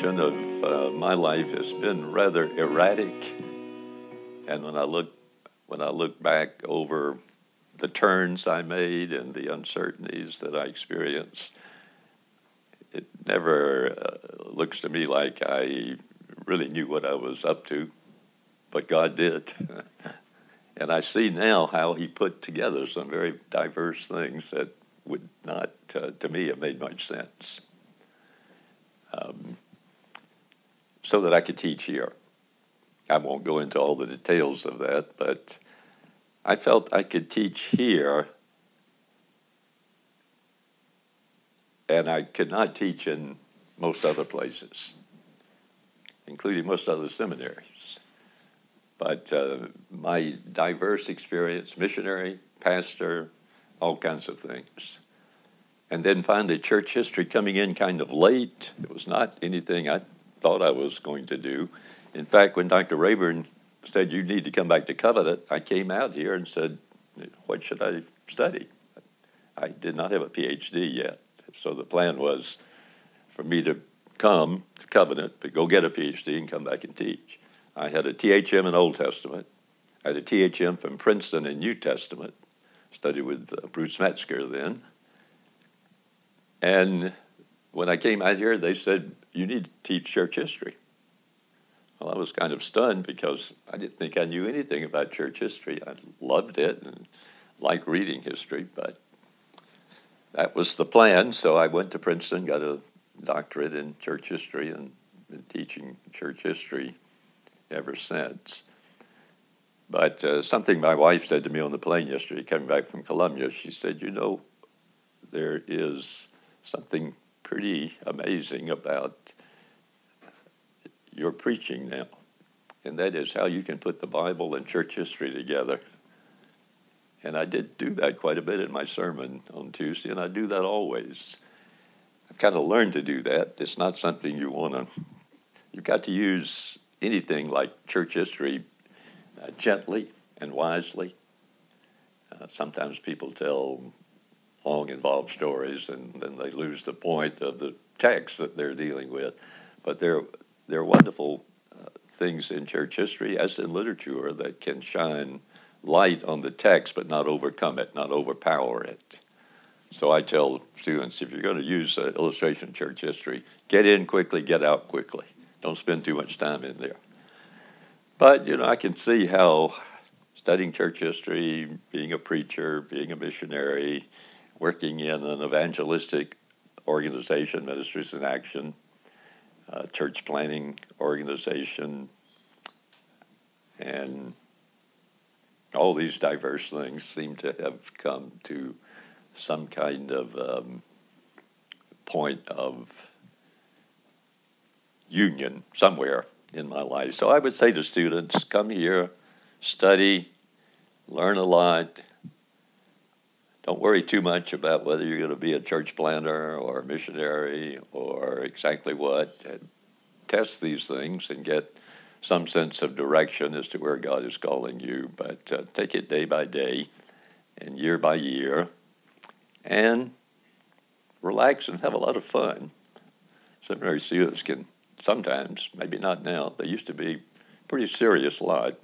direction of uh, my life has been rather erratic, and when I look when I look back over the turns I made and the uncertainties that I experienced, it never uh, looks to me like I really knew what I was up to, but God did. and I see now how He put together some very diverse things that would not, uh, to me, have made much sense. Um, so that I could teach here. I won't go into all the details of that, but I felt I could teach here, and I could not teach in most other places, including most other seminaries. But uh, my diverse experience, missionary, pastor, all kinds of things. And then finally, church history coming in kind of late. It was not anything I thought I was going to do. In fact, when Dr. Rayburn said, You need to come back to Covenant, I came out here and said, What should I study? I did not have a PhD yet. So the plan was for me to come to Covenant, but go get a PhD and come back and teach. I had a THM in Old Testament. I had a THM from Princeton in New Testament. Studied with uh, Bruce Metzger then. And when I came out here, they said, You need to teach church history. Well, I was kind of stunned because I didn't think I knew anything about church history. I loved it and liked reading history, but that was the plan. So I went to Princeton, got a doctorate in church history, and been teaching church history ever since. But uh, something my wife said to me on the plane yesterday, coming back from Columbia, she said, You know, there is something pretty amazing about your preaching now, and that is how you can put the Bible and church history together. And I did do that quite a bit in my sermon on Tuesday, and I do that always. I've kind of learned to do that. It's not something you want to, you've got to use anything like church history uh, gently and wisely. Uh, sometimes people tell long, involved stories, and then they lose the point of the text that they're dealing with. But they're they're wonderful uh, things in church history, as in literature, that can shine light on the text, but not overcome it, not overpower it. So I tell students, if you're going to use uh, illustration church history, get in quickly, get out quickly. Don't spend too much time in there. But you know, I can see how studying church history, being a preacher, being a missionary, working in an evangelistic organization, Ministries in Action, uh, church planning organization, and all these diverse things seem to have come to some kind of um, point of union somewhere in my life. So I would say to students, come here, study, learn a lot, don't worry too much about whether you're going to be a church planter or a missionary or exactly what. Test these things and get some sense of direction as to where God is calling you, but uh, take it day by day and year by year and relax and have a lot of fun. Seminary students can sometimes, maybe not now, they used to be pretty serious lot.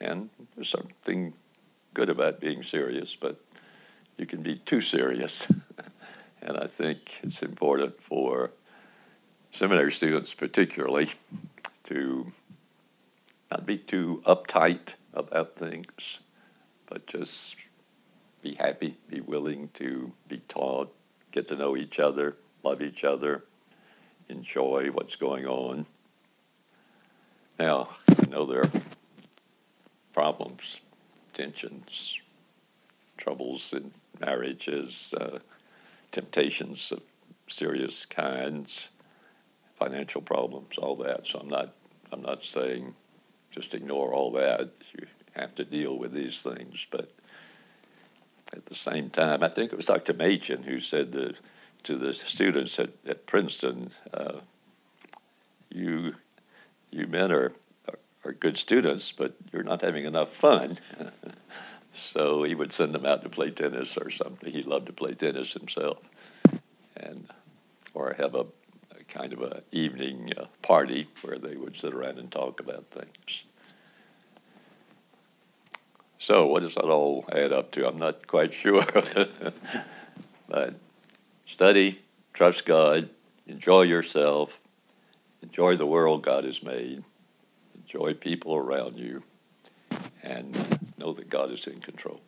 And there's something good about being serious, but you can be too serious. and I think it's important for seminary students, particularly, to not be too uptight about things, but just be happy, be willing to be taught, get to know each other, love each other, enjoy what's going on. Now, I know there are problems, tensions, troubles in marriages, uh, temptations of serious kinds, financial problems, all that. So I'm not, I'm not saying just ignore all that. You have to deal with these things, but at the same time, I think it was Dr. Machen who said that to the students at, at Princeton, uh, you, you men are, are, are good students, but you're not having enough fun. So he would send them out to play tennis or something. He loved to play tennis himself, and or have a, a kind of a evening uh, party where they would sit around and talk about things. So, what does that all add up to? I'm not quite sure. but study, trust God, enjoy yourself, enjoy the world God has made, enjoy people around you, and know that God is in control.